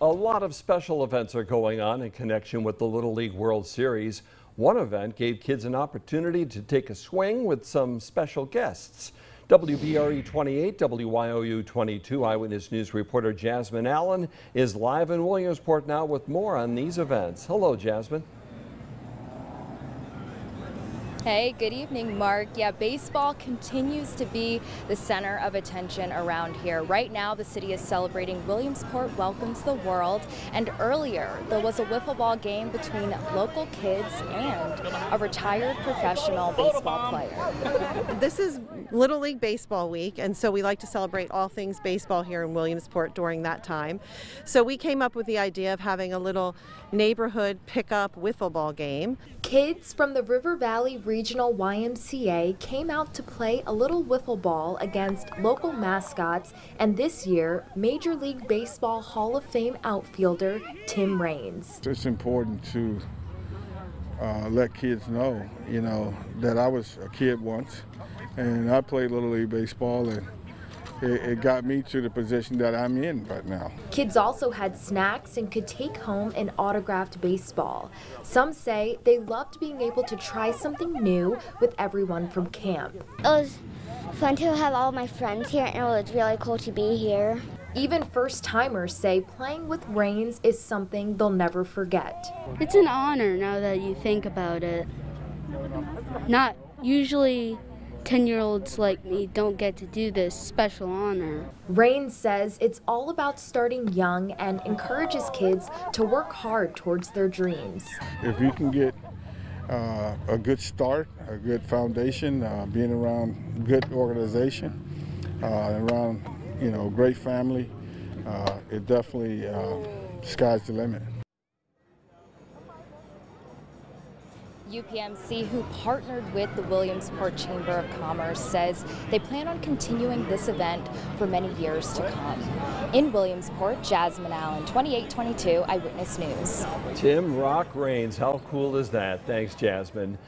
A lot of special events are going on in connection with the Little League World Series. One event gave kids an opportunity to take a swing with some special guests. WBRE 28, WYOU 22 Eyewitness News reporter Jasmine Allen is live in Williamsport now with more on these events. Hello, Jasmine. Hey, good evening, Mark. Yeah, baseball continues to be the center of attention around here. Right now, the city is celebrating Williamsport Welcomes the World, and earlier there was a wiffle ball game between local kids and a retired professional baseball player. This is Little League Baseball Week, and so we like to celebrate all things baseball here in Williamsport during that time. So we came up with the idea of having a little neighborhood pickup wiffle ball game. Kids from the River Valley Regional YMCA came out to play a little wiffle ball against local mascots, and this year, Major League Baseball Hall of Fame outfielder Tim Raines. It's important to uh, let kids know, you know, that I was a kid once and I played Little League Baseball and it, it, got me to the position that I'm in right now. Kids also had snacks and could take home an autographed baseball. Some say they loved being able to try something new with everyone from camp. It was fun to have all my friends here and it was really cool to be here. Even first timers say playing with Raines is something they'll never forget. It's an honor now that you think about it. Not usually 10 year olds like me don't get to do this special honor. Raines says it's all about starting young and encourages kids to work hard towards their dreams. If you can get uh, a good start, a good foundation, uh, being around good organization, uh, around you know great family, uh, it definitely uh, sky's the limit. UPMC, who partnered with the Williamsport Chamber of Commerce, says they plan on continuing this event for many years to come. In Williamsport, Jasmine Allen, 2822 Eyewitness News. Tim Rock Raines, how cool is that? Thanks, Jasmine.